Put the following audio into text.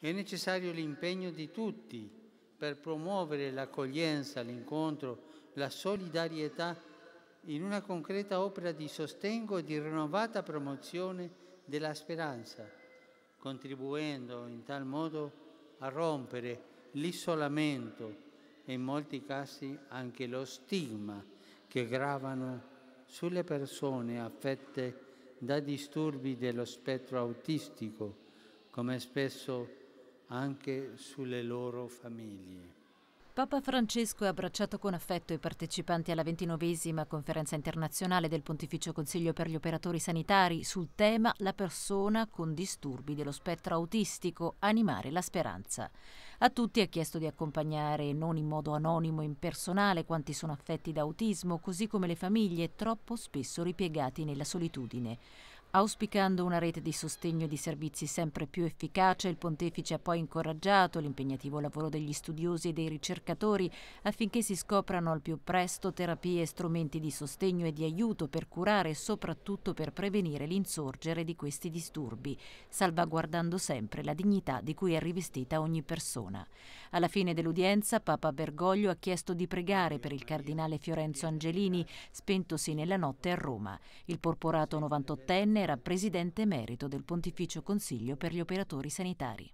È necessario l'impegno di tutti per promuovere l'accoglienza, l'incontro, la solidarietà in una concreta opera di sostengo e di rinnovata promozione della speranza, contribuendo in tal modo a rompere l'isolamento e in molti casi anche lo stigma che gravano sulle persone affette da disturbi dello spettro autistico, come spesso anche sulle loro famiglie. Papa Francesco ha abbracciato con affetto i partecipanti alla ventinovesima conferenza internazionale del Pontificio Consiglio per gli operatori sanitari sul tema La persona con disturbi dello spettro autistico, animare la speranza. A tutti ha chiesto di accompagnare non in modo anonimo e impersonale quanti sono affetti da autismo, così come le famiglie troppo spesso ripiegati nella solitudine. Auspicando una rete di sostegno e di servizi sempre più efficace, il pontefice ha poi incoraggiato l'impegnativo lavoro degli studiosi e dei ricercatori affinché si scoprano al più presto terapie e strumenti di sostegno e di aiuto per curare e soprattutto per prevenire l'insorgere di questi disturbi, salvaguardando sempre la dignità di cui è rivestita ogni persona. Alla fine dell'udienza, Papa Bergoglio ha chiesto di pregare per il cardinale Fiorenzo Angelini, spentosi nella notte a Roma. Il porporato 98enne era presidente emerito del Pontificio Consiglio per gli operatori sanitari.